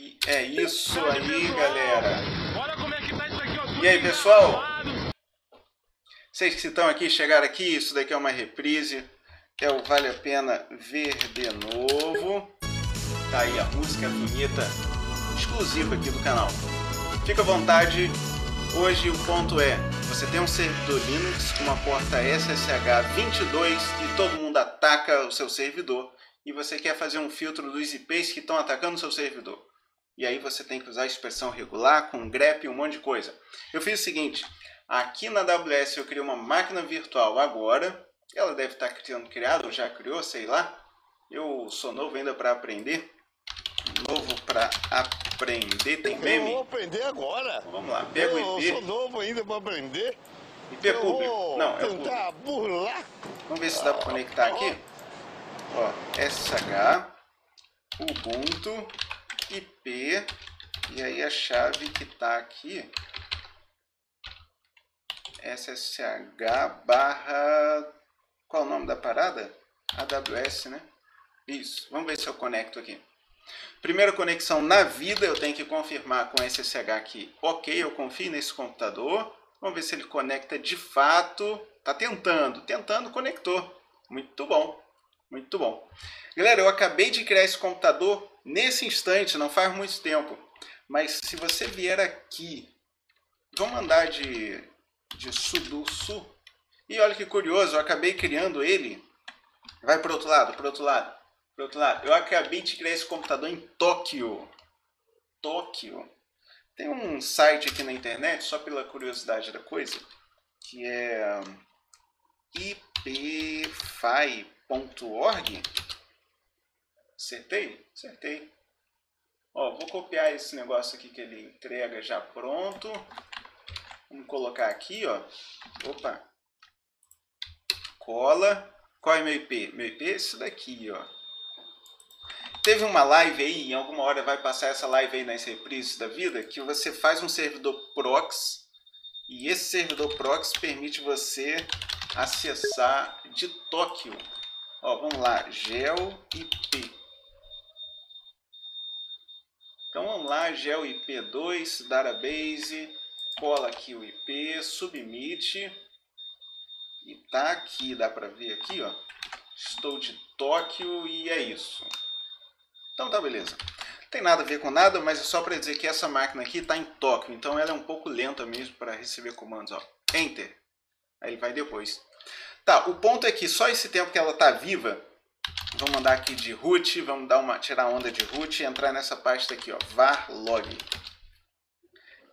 E é isso aí, galera. É tá. E aí, pessoal? Vocês que estão aqui, chegaram aqui, isso daqui é uma reprise. É o Vale a Pena Ver de Novo. Tá aí a música, a vinheta exclusiva aqui do canal. Fica à vontade. Hoje o ponto é, você tem um servidor Linux com uma porta SSH 22 e todo mundo ataca o seu servidor e você quer fazer um filtro dos IPs que estão atacando o seu servidor. E aí você tem que usar a expressão regular com grep e um monte de coisa. Eu fiz o seguinte, aqui na AWS eu criei uma máquina virtual agora, ela deve estar criando criado, ou já criou, sei lá. Eu sou novo ainda para aprender. Novo para aprender, tem meme? Eu vou aprender agora. Vamos lá, pega o Eu IP. sou novo ainda para aprender. IP eu público. Não, é público. burlar. Vamos ver se dá para conectar aqui. Ó, SH, Ubuntu, IP, e aí a chave que está aqui, SSH barra, qual é o nome da parada? AWS, né? Isso, vamos ver se eu conecto aqui. Primeira conexão na vida, eu tenho que confirmar com SSH aqui. Ok, eu confio nesse computador. Vamos ver se ele conecta de fato. Tá tentando, tentando, conectou. Muito bom, muito bom. Galera, eu acabei de criar esse computador nesse instante, não faz muito tempo. Mas se você vier aqui, vamos andar de, de sudo sul. E olha que curioso, eu acabei criando ele. Vai para outro lado, para outro lado, para outro lado. Eu acabei de criar esse computador em Tóquio. Tóquio. Tem um site aqui na internet, só pela curiosidade da coisa, que é ipfi.org. Acertei? Acertei. Ó, vou copiar esse negócio aqui que ele entrega já pronto. Vamos colocar aqui, ó. Opa. Cola. Qual é meu IP? Meu IP é esse daqui, ó. Teve uma live aí, em alguma hora vai passar essa live aí nas reprises da vida, que você faz um servidor proxy e esse servidor proxy permite você acessar de Tóquio. Ó, vamos lá, gel IP. Então vamos lá, gel IP2, database, cola aqui o IP, submit e tá aqui, dá para ver aqui, ó. Estou de Tóquio e é isso. Então tá beleza. Não tem nada a ver com nada, mas é só para dizer que essa máquina aqui está em Tóquio, então ela é um pouco lenta mesmo para receber comandos, ó. Enter. Aí ele vai depois. Tá, o ponto é que só esse tempo que ela tá viva, vamos mandar aqui de root, vamos dar uma tirar a onda de root e entrar nessa pasta aqui, ó, var log.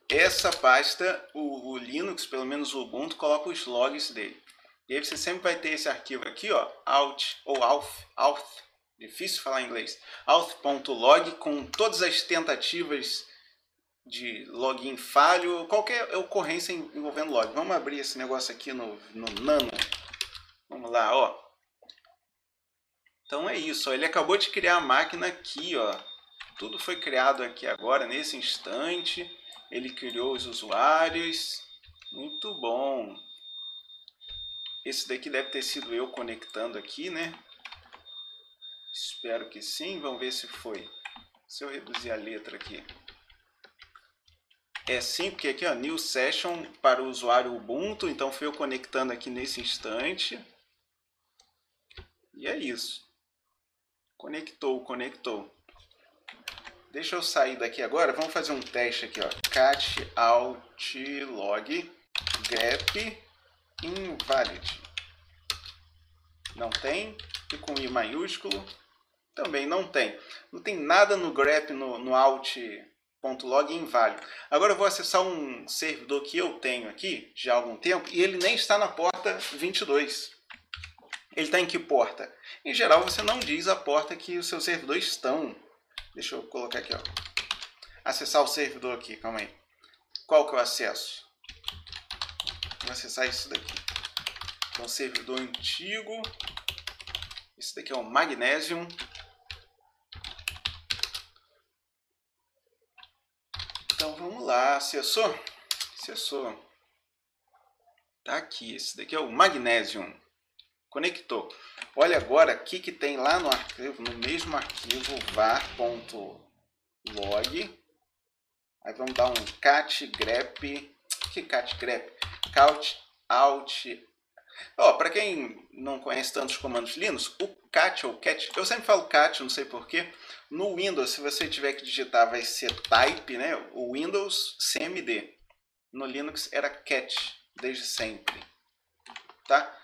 Essa pasta, o, o Linux, pelo menos o Ubuntu, coloca os logs dele. E aí você sempre vai ter esse arquivo aqui, ó, out ou auth, auth, difícil falar em inglês, auth.log com todas as tentativas de login falho, qualquer ocorrência envolvendo log. Vamos abrir esse negócio aqui no, no Nano. Vamos lá, ó. Então é isso, ó. ele acabou de criar a máquina aqui, ó. Tudo foi criado aqui agora, nesse instante. Ele criou os usuários. Muito bom. Esse daqui deve ter sido eu conectando aqui, né? Espero que sim. Vamos ver se foi. Se eu reduzir a letra aqui. É sim, porque aqui ó, New Session para o usuário Ubuntu. Então foi eu conectando aqui nesse instante. E é isso. Conectou, conectou. Deixa eu sair daqui agora. Vamos fazer um teste aqui. Ó. cat out log grep invalid. Não tem. E com i maiúsculo. Também não tem. Não tem nada no grep, no, no out.log inválido. Agora eu vou acessar um servidor que eu tenho aqui já há algum tempo e ele nem está na porta 22. Ele está em que porta? Em geral você não diz a porta que os seus servidores estão. Deixa eu colocar aqui, ó. Acessar o servidor aqui, calma aí. Qual que é o acesso? Vou acessar isso daqui. Então, servidor antigo. Esse daqui é o Magnesium. Então, vamos lá. Acessou? Acessou. Tá aqui. Esse daqui é o Magnesium. Conectou. Olha agora o que, tem lá no arquivo, no mesmo arquivo var. log. Aí vamos dar um cat grep. Que cat grep? Count alt. Ó, para quem não conhece tantos comandos Linux, o cat ou cat, eu sempre falo cat, não sei porquê. No Windows, se você tiver que digitar, vai ser type, né? O Windows CMD. No Linux era cat, desde sempre. Tá?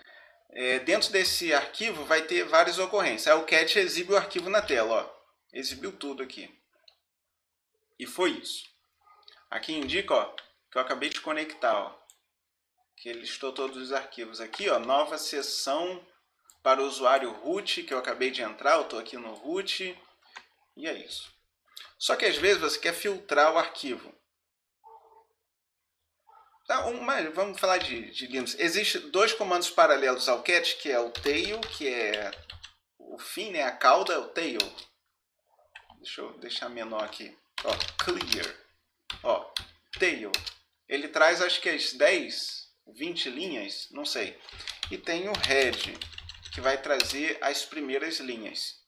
É, dentro desse arquivo vai ter várias ocorrências. Aí o cat exibe o arquivo na tela. Ó. Exibiu tudo aqui. E foi isso. Aqui indica ó, que eu acabei de conectar. Ó, que ele listou todos os arquivos. Aqui, ó, nova sessão para o usuário root, que eu acabei de entrar. Eu estou aqui no root. E é isso. Só que às vezes você quer filtrar o arquivo. Uma, vamos falar de, de Linux. Existem dois comandos paralelos ao cat, que é o tail, que é o fim, né? a cauda, o tail. Deixa eu deixar menor aqui. Ó, clear. Ó, tail. Ele traz acho que as 10, 20 linhas, não sei. E tem o head, que vai trazer as primeiras linhas.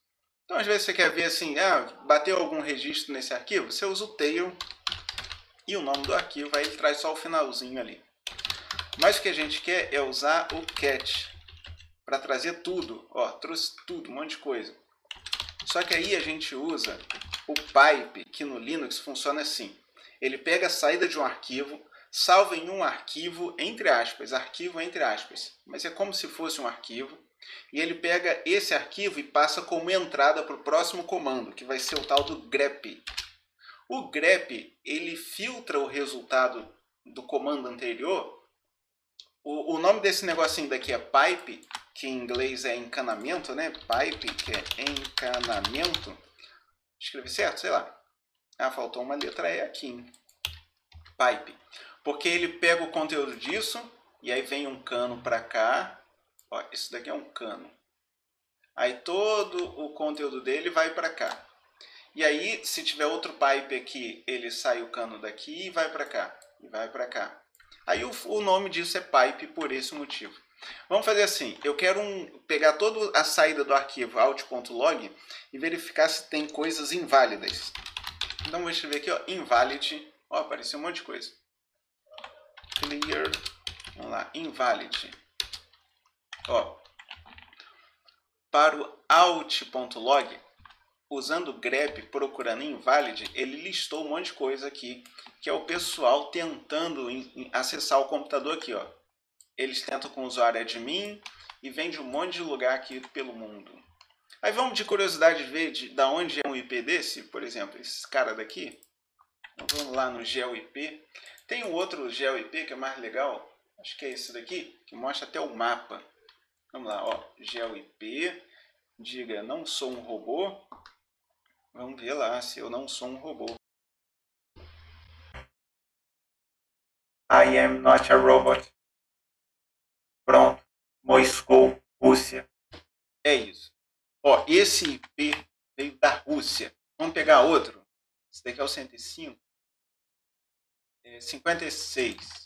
Então, às vezes você quer ver assim, ah, bateu algum registro nesse arquivo, você usa o tail e o nome do arquivo, aí ele traz só o finalzinho ali. Mas o que a gente quer é usar o cat para trazer tudo. Ó, trouxe tudo, um monte de coisa. Só que aí a gente usa o pipe, que no Linux funciona assim. Ele pega a saída de um arquivo, salva em um arquivo, entre aspas, arquivo entre aspas, mas é como se fosse um arquivo, e ele pega esse arquivo e passa como entrada para o próximo comando, que vai ser o tal do grep. O grep ele filtra o resultado do comando anterior. O, o nome desse negocinho daqui é pipe, que em inglês é encanamento, né? Pipe, que é encanamento. Escrevi certo? Sei lá. Ah, faltou uma letra E aqui. Hein? Pipe. Porque ele pega o conteúdo disso e aí vem um cano para cá. Ó, isso daqui é um cano. Aí todo o conteúdo dele vai para cá. E aí, se tiver outro pipe aqui, ele sai o cano daqui e vai para cá. E vai para cá. Aí o, o, nome disso é pipe por esse motivo. Vamos fazer assim, eu quero um, pegar toda a saída do arquivo out.log e verificar se tem coisas inválidas. Então vou escrever aqui, ó, invalid. Ó, apareceu um monte de coisa. Clear, vamos lá, invalid. Ó, para o out.log, usando grep procurando invalid, ele listou um monte de coisa aqui, que é o pessoal tentando acessar o computador aqui, ó. Eles tentam com o usuário admin e vem de um monte de lugar aqui pelo mundo. Aí vamos de curiosidade ver de, da onde é um IP desse, por exemplo, esse cara daqui. Vamos lá no GeoIP. Tem um outro GeoIP que é mais legal, acho que é esse daqui, que mostra até o mapa. Vamos lá, ó, GeoIP, diga não sou um robô, Vamos ver lá se eu não sou um robô. I am not a robot. Pronto. Moscou, Rússia. É isso. Ó, esse IP veio da Rússia. Vamos pegar outro. Esse daqui é o 105. É 56.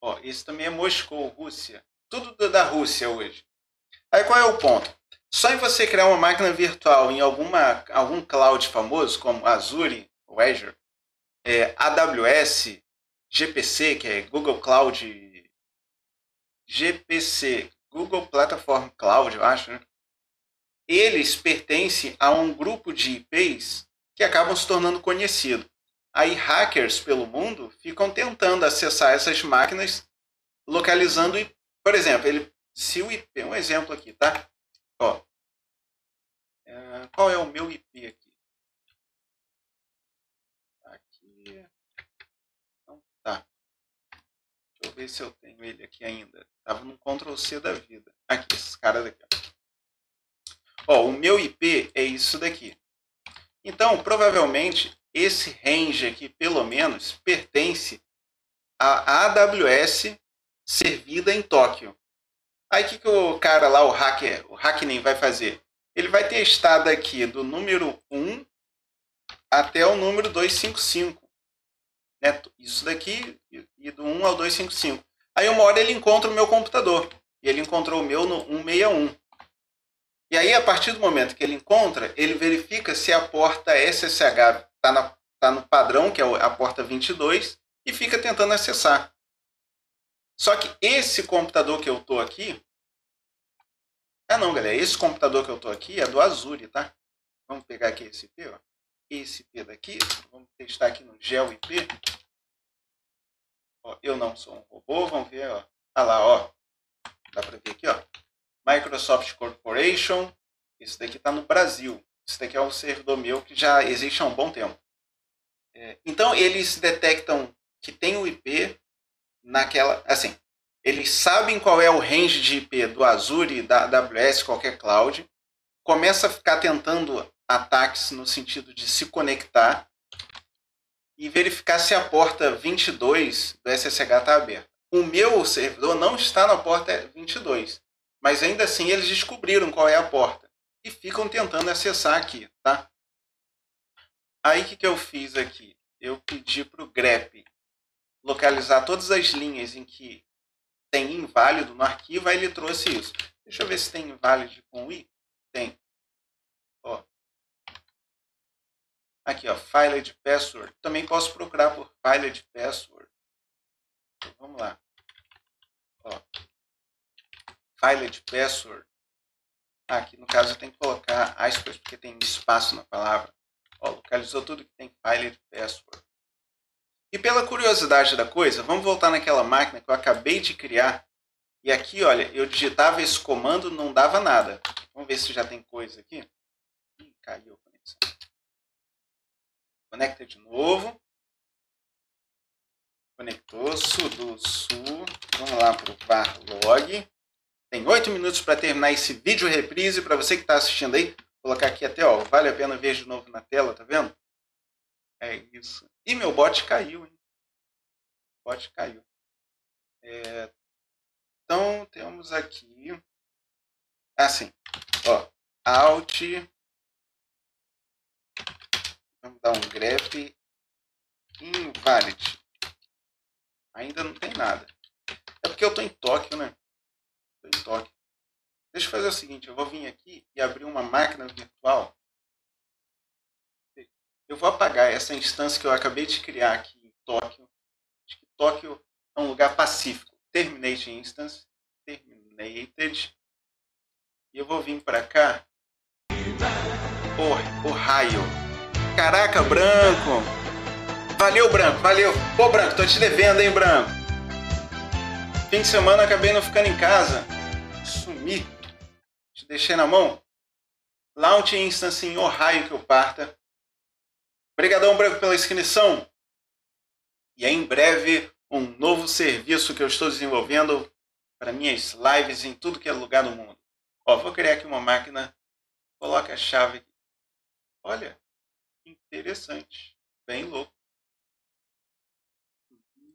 Ó, esse também é Moscou, Rússia. Tudo da Rússia hoje. Aí qual é o ponto? Só em você criar uma máquina virtual em alguma, algum cloud famoso, como Azure, ou Azure, é, AWS, GPC, que é Google Cloud, GPC, Google Platform Cloud, eu acho, né? eles pertencem a um grupo de IPs que acabam se tornando conhecido. Aí hackers pelo mundo ficam tentando acessar essas máquinas, localizando, por exemplo, ele, se o IP, um exemplo aqui, tá? Ó, é, qual é o meu IP aqui? Aqui. Não tá. Deixa eu ver se eu tenho ele aqui ainda. Tava no Ctrl C da vida. Aqui, esses caras daqui. Ó, o meu IP é isso daqui. Então, provavelmente, esse range aqui, pelo menos, pertence à AWS servida em Tóquio. Aí o que, que o cara lá, o hacker, o Hackney vai fazer? Ele vai ter estado aqui do número 1 até o número 255. Né? Isso daqui, e do 1 ao 255. Aí uma hora ele encontra o meu computador. E ele encontrou o meu no 161. E aí, a partir do momento que ele encontra, ele verifica se a porta SSH está tá no padrão, que é a porta 22, e fica tentando acessar. Só que esse computador que eu estou aqui... Ah, não, galera. Esse computador que eu estou aqui é do Azure, tá? Vamos pegar aqui esse IP, ó. Esse IP daqui. Vamos testar aqui no GeoIP. Ó, eu não sou um robô. Vamos ver, ó. Ah lá, ó. Dá para ver aqui, ó. Microsoft Corporation. Esse daqui está no Brasil. Esse daqui é um servidor meu que já existe há um bom tempo. É, então, eles detectam que tem o IP naquela... Assim, eles sabem qual é o range de IP do Azure, da AWS, qualquer cloud. Começa a ficar tentando ataques no sentido de se conectar e verificar se a porta 22 do SSH está aberta. O meu servidor não está na porta 22, mas ainda assim eles descobriram qual é a porta e ficam tentando acessar aqui, tá? Aí o que, que eu fiz aqui? Eu pedi para o grep localizar todas as linhas em que tem inválido no arquivo, aí ele trouxe isso. Deixa eu ver se tem inválido com i. Tem. Ó. Aqui, ó, file de password. Também posso procurar por file de password. Então, vamos lá. Ó. File de password. Aqui no caso eu tenho que colocar aspas porque tem espaço na palavra. Ó, localizou tudo que tem file de password. E pela curiosidade da coisa, vamos voltar naquela máquina que eu acabei de criar. E aqui, olha, eu digitava esse comando, não dava nada. Vamos ver se já tem coisa aqui. Ih, caiu a conexão. Conecta de novo. Conectou, sudo su. Vamos lá para o var log. Tem oito minutos para terminar esse vídeo reprise. Para você que está assistindo aí, colocar aqui até, ó, vale a pena ver de novo na tela, tá vendo? É isso. E meu bot caiu, hein? O bot caiu. É... Então, temos aqui... Assim, ó, Alt Vamos dar um grep invalid. Ainda não tem nada. É porque eu estou em Tóquio, né? Estou em Tóquio. Deixa eu fazer o seguinte, eu vou vir aqui e abrir uma máquina virtual. Eu vou apagar essa instância que eu acabei de criar aqui em Tóquio. Acho que Tóquio é um lugar pacífico. Terminate instance. Terminated. E eu vou vir para cá. O, o raio. Caraca, Branco. Valeu, Branco, valeu. Pô, Branco, tô te devendo, hein, Branco. Fim de semana acabei não ficando em casa. Sumi. Te deixei na mão. Launch Instance em Ohio que eu parta. Obrigadão, Branco, pela inscrição. E em breve, um novo serviço que eu estou desenvolvendo para minhas lives em tudo que é lugar do mundo. Ó, vou criar aqui uma máquina. Coloca a chave aqui. Olha, Interessante. Bem louco.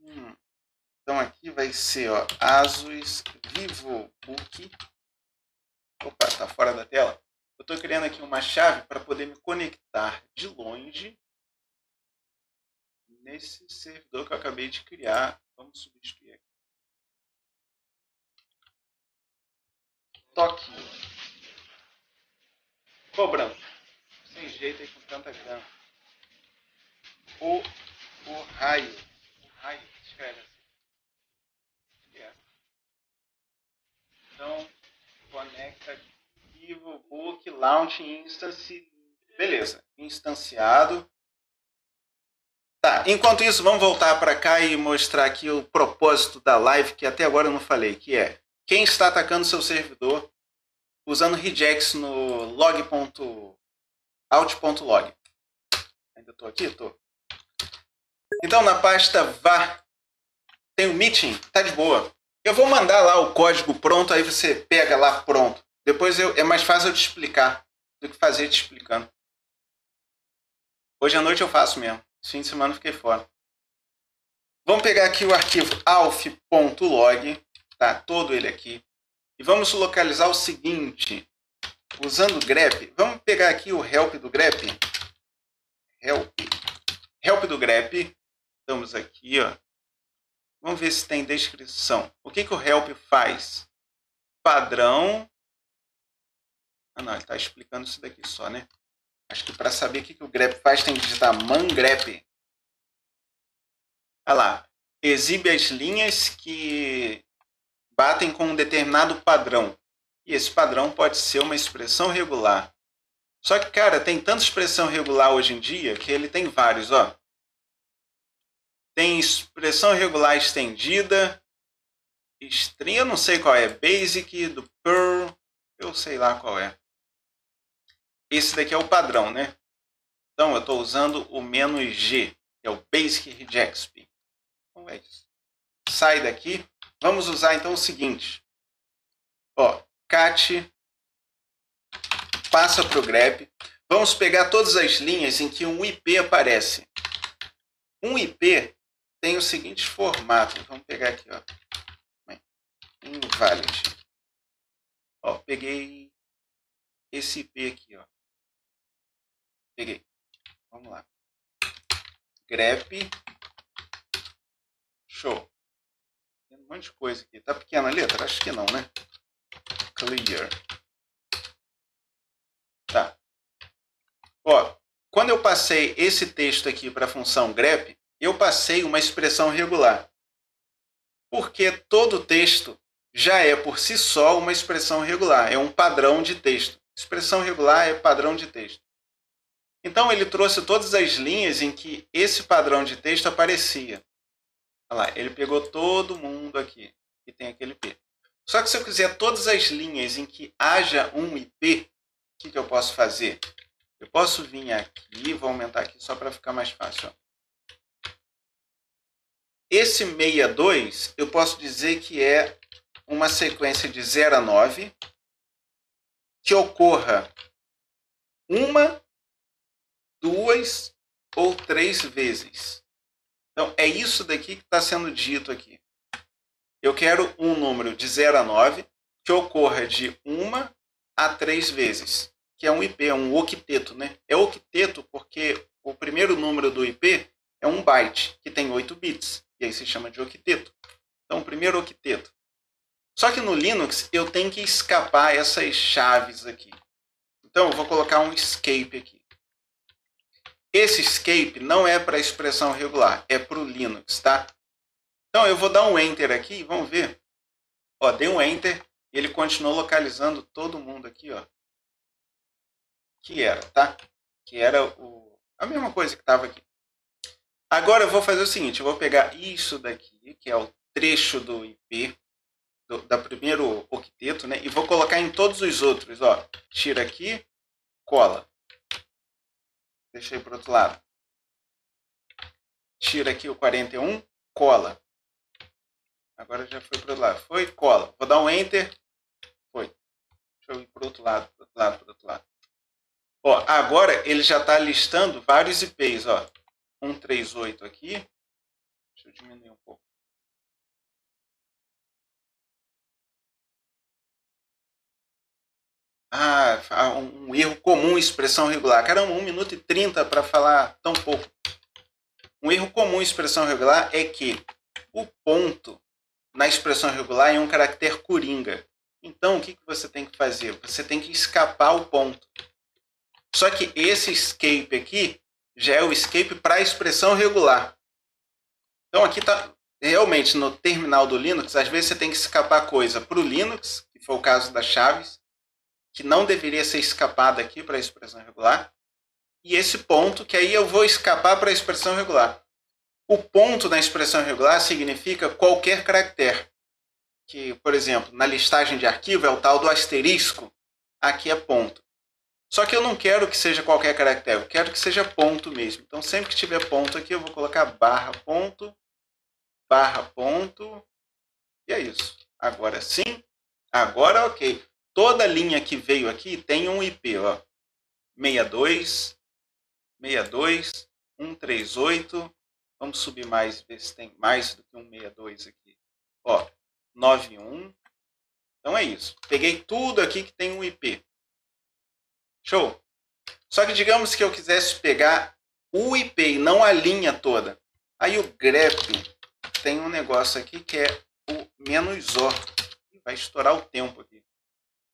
Hum. Então aqui vai ser ó, Asus VivoBook. Opa, tá fora da tela. Eu estou criando aqui uma chave para poder me conectar de longe nesse servidor que eu acabei de criar. Vamos substituir aqui. Toque. Pô, branco sem jeito aí com tanta grana. O, o raio. O raio, escreve assim. É. Então, conecta Vivo Book Launch Instance. Beleza, instanciado. Tá, enquanto isso, vamos voltar para cá e mostrar aqui o propósito da live que até agora eu não falei, que é quem está atacando seu servidor usando regex no log.com alt.log. Ainda estou aqui? Estou. Então, na pasta var, tem o meeting, tá de boa. Eu vou mandar lá o código pronto, aí você pega lá pronto. Depois eu, é mais fácil eu te explicar do que fazer te explicando. Hoje à noite eu faço mesmo. Esse fim de semana eu fiquei fora. Vamos pegar aqui o arquivo alf.log, tá? Todo ele aqui. E vamos localizar o seguinte usando o grep, vamos pegar aqui o help do grep. Help. Help do grep. Estamos aqui, ó. Vamos ver se tem descrição. O que, que o help faz? Padrão. Ah, não, ele está explicando isso daqui só, né? Acho que para saber o que, que o grep faz, tem que digitar mangrep. Olha lá. Exibe as linhas que batem com um determinado padrão. E esse padrão pode ser uma expressão regular. Só que, cara, tem tanta expressão regular hoje em dia que ele tem vários, ó. Tem expressão regular estendida, string, eu não sei qual é, basic, do Perl, eu sei lá qual é. Esse daqui é o padrão, né? Então, eu estou usando o menos G, que é o Basic Reject Então, é isso. Sai daqui. Vamos usar, então, o seguinte. Ó, cat passa para o grep. Vamos pegar todas as linhas em que um IP aparece. Um IP tem o seguinte formato. Vamos pegar aqui, ó. Invalid. Ó, peguei esse IP aqui, ó. Peguei. Vamos lá. grep. Show. Tem um monte de coisa aqui. Tá pequena a letra? Acho que não, né? Clear. Tá. Ó, quando eu passei esse texto aqui para a função grep, eu passei uma expressão regular. Porque todo texto já é por si só uma expressão regular, é um padrão de texto. Expressão regular é padrão de texto. Então ele trouxe todas as linhas em que esse padrão de texto aparecia. Olha lá, ele pegou todo mundo aqui que tem aquele P. Só que se eu quiser todas as linhas em que haja um IP, o que, que eu posso fazer? Eu posso vir aqui, vou aumentar aqui só para ficar mais fácil. Ó. Esse 62, eu posso dizer que é uma sequência de 0 a 9 que ocorra uma duas ou três vezes. Então, é isso daqui que está sendo dito aqui. Eu quero um número de 0 a 9 que ocorra de uma a três vezes, que é um IP, é um octeto. Né? É octeto porque o primeiro número do IP é um byte, que tem 8 bits, e aí se chama de octeto. Então, o primeiro octeto. Só que no Linux eu tenho que escapar essas chaves aqui. Então, eu vou colocar um escape aqui. Esse escape não é para expressão regular, é para o Linux, tá? Então eu vou dar um Enter aqui, vamos ver. Ó, dei um Enter e ele continuou localizando todo mundo aqui, ó. Que era, tá? Que era o, a mesma coisa que estava aqui. Agora eu vou fazer o seguinte, eu vou pegar isso daqui, que é o trecho do IP, do, da primeiro octeto, né? E vou colocar em todos os outros, ó. Tira aqui, cola. Deixei para outro lado. Tira aqui o 41, cola. Agora já foi para o outro lado. Foi, cola. Vou dar um Enter. Foi. Deixa eu ir para o outro lado, para outro lado, para outro lado. Ó, agora ele já está listando vários IPs. Ó. 138 aqui. Deixa eu diminuir um pouco. Ah, um erro comum, expressão regular. Caramba, 1 minuto e 30 para falar tão pouco. Um erro comum, expressão regular, é que o ponto na expressão regular é um caractere coringa. Então, o que, que você tem que fazer? Você tem que escapar o ponto. Só que esse escape aqui já é o escape para a expressão regular. Então, aqui está realmente no terminal do Linux, às vezes você tem que escapar coisa para o Linux, que foi o caso das chaves, que não deveria ser escapada aqui para a expressão regular, e esse ponto que aí eu vou escapar para a expressão regular. O ponto na expressão regular significa qualquer caractere. Que, por exemplo, na listagem de arquivo é o tal do asterisco, aqui é ponto. Só que eu não quero que seja qualquer caractere, eu quero que seja ponto mesmo. Então, sempre que tiver ponto aqui, eu vou colocar barra ponto, barra ponto, e é isso. Agora sim, agora ok toda linha que veio aqui tem um IP, ó. 62, 62, 138. Vamos subir mais, ver se tem mais do que um 62 aqui. Ó, 91. Então é isso. Peguei tudo aqui que tem um IP. Show? Só que digamos que eu quisesse pegar o IP e não a linha toda. Aí o grep tem um negócio aqui que é o menos O. Vai estourar o tempo aqui.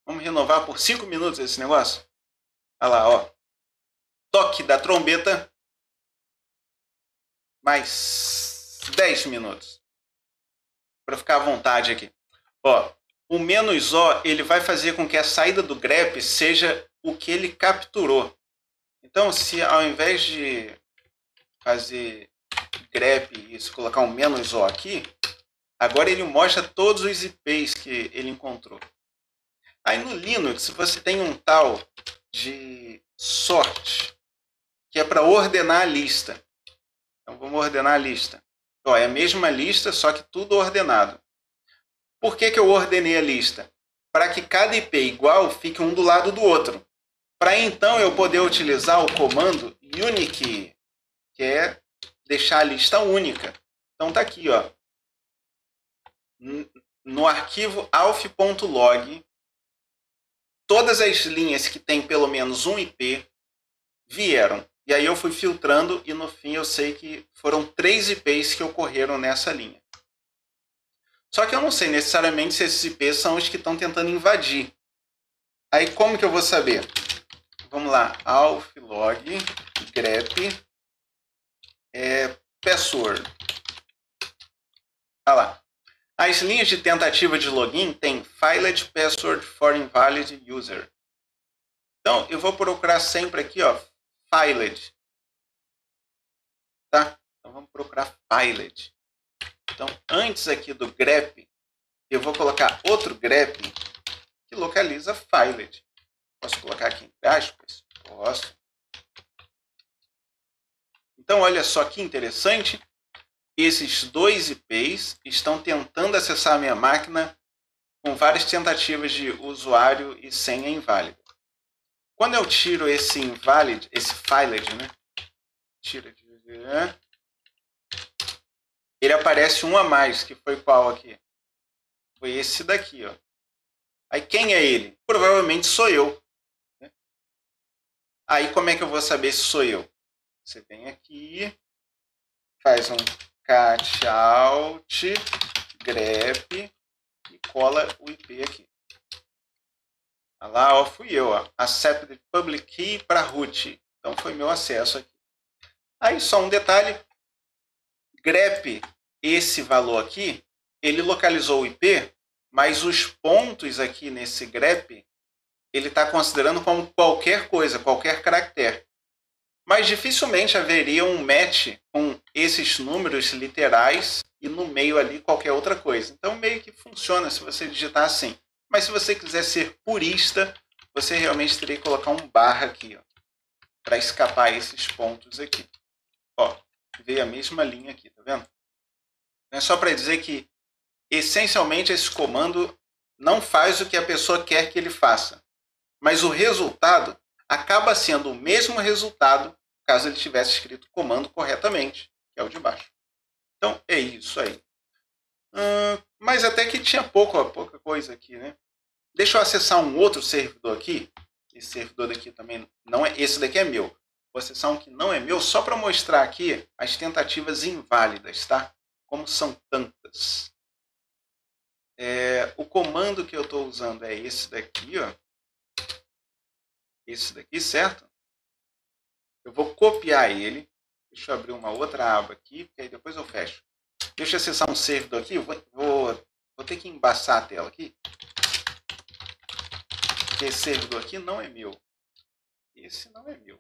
Vamos renovar por 5 minutos esse negócio? Olha lá, ó. Toque da trombeta. Mais 10 minutos. Para ficar à vontade aqui. Ó, o menos O ele vai fazer com que a saída do grep seja o que ele capturou. Então, se ao invés de fazer grep e colocar um menos O aqui, agora ele mostra todos os IPs que ele encontrou. Aí no Linux você tem um tal de sort, que é para ordenar a lista. Então vamos ordenar a lista. Ó, é a mesma lista, só que tudo ordenado. Por que, que eu ordenei a lista? Para que cada IP igual fique um do lado do outro. Para então eu poder utilizar o comando unique, que é deixar a lista única. Então tá aqui, ó. No arquivo alf.log, todas as linhas que tem pelo menos um IP vieram. E aí eu fui filtrando e no fim eu sei que foram três IPs que ocorreram nessa linha. Só que eu não sei necessariamente se esses IPs são os que estão tentando invadir. Aí como que eu vou saber? Vamos lá, alflog grep é, password. Olha lá. As linhas de tentativa de login tem Filed Password for Invalid User. Então, eu vou procurar sempre aqui, ó, Filed. Tá? Então, vamos procurar Filed. Então, antes aqui do grep, eu vou colocar outro grep que localiza Filed. Posso colocar aqui entre aspas? Posso. Então, olha só que interessante. Esses dois IPs estão tentando acessar a minha máquina com várias tentativas de usuário e senha inválida. Quando eu tiro esse invalid, esse filed, né? Tira de ele aparece um a mais, que foi qual aqui? Foi esse daqui, ó. Aí quem é ele? Provavelmente sou eu. Né? Aí como é que eu vou saber se sou eu? Você vem aqui, faz um cat out grep e cola o IP aqui. Olha lá, ó, fui eu, ó. Accept public key para root. Então foi meu acesso aqui. Aí só um detalhe, grep esse valor aqui, ele localizou o IP, mas os pontos aqui nesse grep, ele está considerando como qualquer coisa, qualquer caractere mas dificilmente haveria um match com esses números literais e no meio ali qualquer outra coisa. Então meio que funciona se você digitar assim. Mas se você quiser ser purista, você realmente teria que colocar um barra aqui, para escapar esses pontos aqui. Ó, veio a mesma linha aqui, tá vendo? É só para dizer que essencialmente esse comando não faz o que a pessoa quer que ele faça, mas o resultado acaba sendo o mesmo resultado caso ele tivesse escrito o comando corretamente, que é o de baixo. Então, é isso aí. Hum, mas até que tinha pouco, pouca coisa aqui, né? Deixa eu acessar um outro servidor aqui. Esse servidor daqui também não é. Esse daqui é meu. Vou acessar um que não é meu, só para mostrar aqui as tentativas inválidas, tá? Como são tantas. É, o comando que eu estou usando é esse daqui, ó esse daqui, certo? Eu vou copiar ele. Deixa eu abrir uma outra aba aqui, porque aí depois eu fecho. Deixa eu acessar um servidor aqui. Vou, vou, vou ter que embaçar a tela aqui. Porque esse servidor aqui não é meu. Esse não é meu.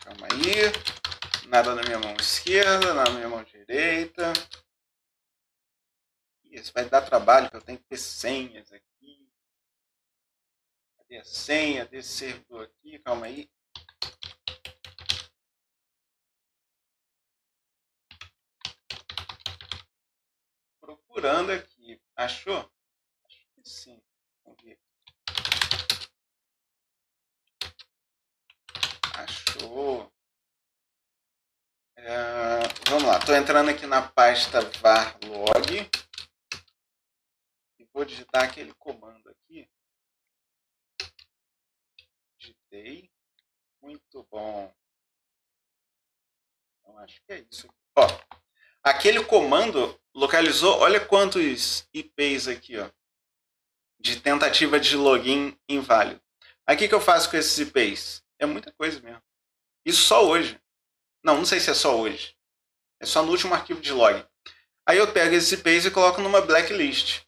Calma aí. Nada na minha mão esquerda, na minha mão direita. Isso vai dar trabalho, que eu tenho que ter senhas aqui. A senha desse servidor aqui? Calma aí. Procurando aqui. Achou? Acho que sim. Vamos ver. Achou. É, vamos lá, estou entrando aqui na pasta varlog vou digitar aquele comando aqui. Digitei. Muito bom. Então, acho que é isso. Ó, Aquele comando localizou, olha quantos IPs aqui, ó, de tentativa de login inválido. Aqui que eu faço com esses IPs? É muita coisa mesmo. Isso só hoje. Não, não sei se é só hoje. É só no último arquivo de log. Aí eu pego esses IPs e coloco numa blacklist.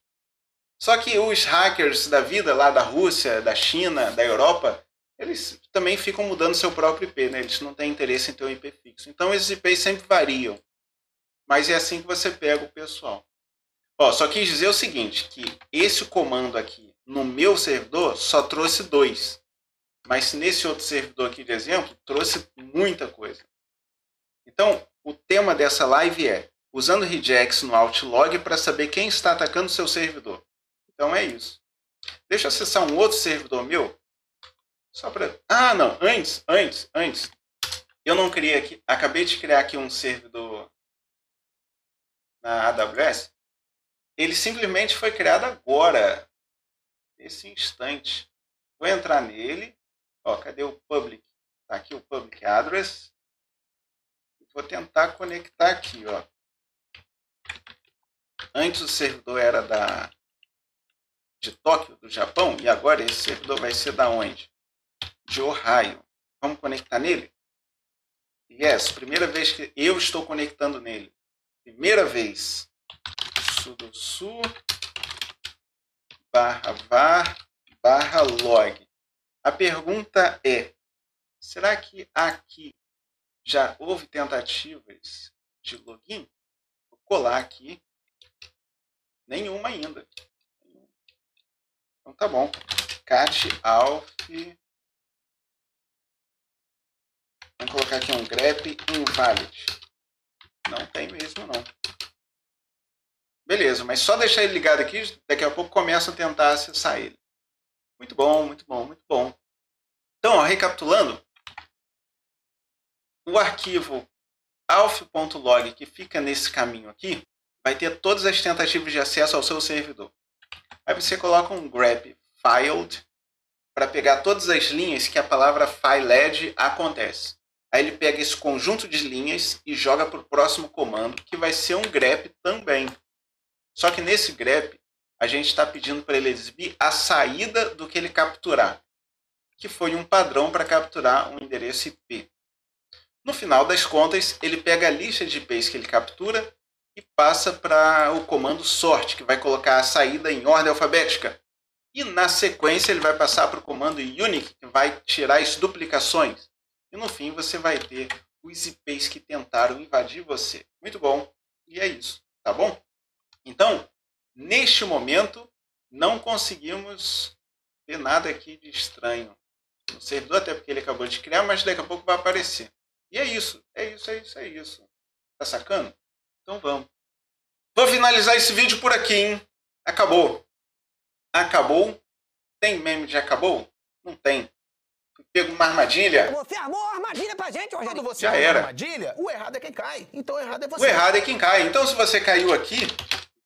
Só que os hackers da vida, lá da Rússia, da China, da Europa, eles também ficam mudando seu próprio IP, né? Eles não têm interesse em ter um IP fixo. Então esses IPs sempre variam. Mas é assim que você pega o pessoal. Ó, só quis dizer o seguinte, que esse comando aqui no meu servidor só trouxe dois. Mas nesse outro servidor aqui de exemplo, trouxe muita coisa. Então, o tema dessa live é usando regex no outlog para saber quem está atacando seu servidor. Então é isso. Deixa eu acessar um outro servidor meu. Só para. Ah, não. Antes, antes, antes. Eu não criei aqui. Acabei de criar aqui um servidor na AWS. Ele simplesmente foi criado agora. Nesse instante. Vou entrar nele. Ó, cadê o public? Tá aqui o public address. Vou tentar conectar aqui, ó. Antes o servidor era da de Tóquio, do Japão, e agora esse servidor vai ser da onde? De Ohio. Vamos conectar nele? Yes, primeira vez que eu estou conectando nele. Primeira vez. sudo su barra var barra log. A pergunta é, será que aqui já houve tentativas de login? Vou colar aqui. Nenhuma ainda. Então tá bom. Cat alf. Vamos colocar aqui um grep invalid. Não tem mesmo não. Beleza, mas só deixar ele ligado aqui, daqui a pouco começa a tentar acessar ele. Muito bom, muito bom, muito bom. Então, ó, recapitulando, o arquivo alf.log que fica nesse caminho aqui vai ter todas as tentativas de acesso ao seu servidor. Aí você coloca um grep filed para pegar todas as linhas que a palavra filed acontece. Aí ele pega esse conjunto de linhas e joga para o próximo comando, que vai ser um grep também. Só que nesse grep, a gente está pedindo para ele exibir a saída do que ele capturar, que foi um padrão para capturar um endereço IP. No final das contas, ele pega a lista de IPs que ele captura e passa para o comando sort, que vai colocar a saída em ordem alfabética. E na sequência ele vai passar para o comando unique, que vai tirar as duplicações. E no fim você vai ter os IPs que tentaram invadir você. Muito bom. E é isso, tá bom? Então, neste momento, não conseguimos ver nada aqui de estranho no servidor, até porque ele acabou de criar, mas daqui a pouco vai aparecer. E é isso, é isso, é isso, é isso. Tá sacando? Então vamos. Vou finalizar esse vídeo por aqui, hein? Acabou. Acabou. Tem meme de acabou? Não tem. Pego uma armadilha. Você armou uma armadilha pra gente, Rogério. Quando você Já arma era. uma armadilha, o errado é quem cai. Então o errado é você. O errado é quem cai. Então se você caiu aqui,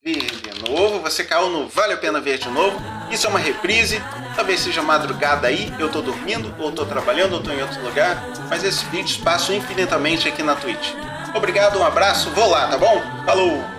ver de novo. Você caiu no Vale a Pena Ver de novo. Isso é uma reprise. Talvez seja madrugada aí, eu tô dormindo, ou tô trabalhando, ou tô em outro lugar. Mas esses vídeos passam infinitamente aqui na Twitch. Obrigado, um abraço, vou lá, tá bom? Falou!